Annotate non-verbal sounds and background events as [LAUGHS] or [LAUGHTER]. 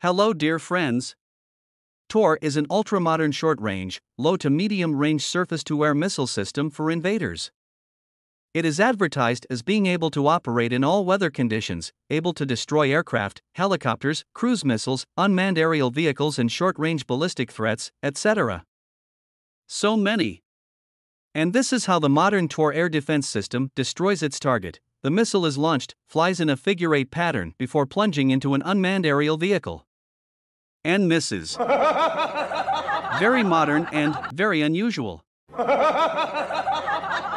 Hello, dear friends. Tor is an ultra modern short range, low to medium range surface to air missile system for invaders. It is advertised as being able to operate in all weather conditions, able to destroy aircraft, helicopters, cruise missiles, unmanned aerial vehicles, and short range ballistic threats, etc. So many. And this is how the modern Tor air defense system destroys its target. The missile is launched, flies in a figure eight pattern before plunging into an unmanned aerial vehicle. And misses. very modern and very unusual. [LAUGHS]